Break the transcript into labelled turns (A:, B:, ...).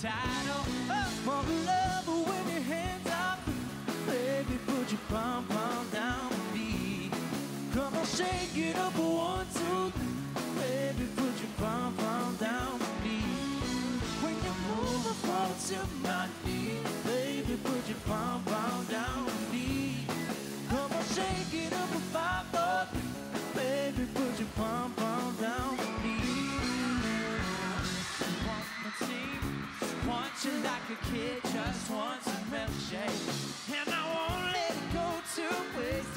A: title up
B: on love when your hands are. Baby, put your pom pom down on me. Come on, shake it up one, two, three. Baby, put your pom pom down on me. When you move, I fall to my knees. Baby, put your pom pom down on me. Come on, shake it up a five, four, three.
A: you like a kid just wants a milkshake. And I won't let it go to waste